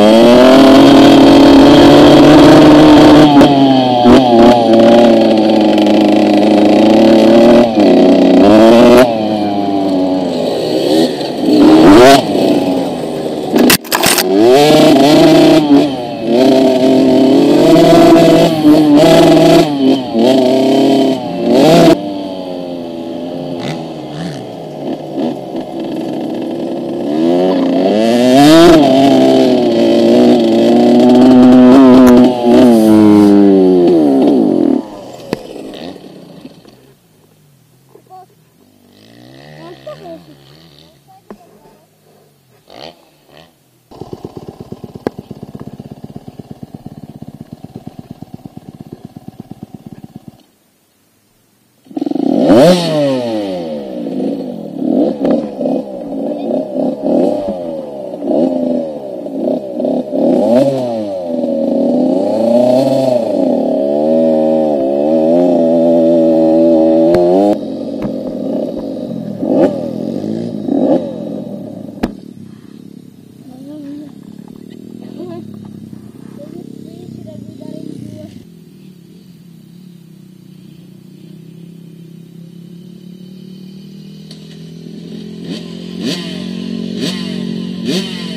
Música Oh. Yeah.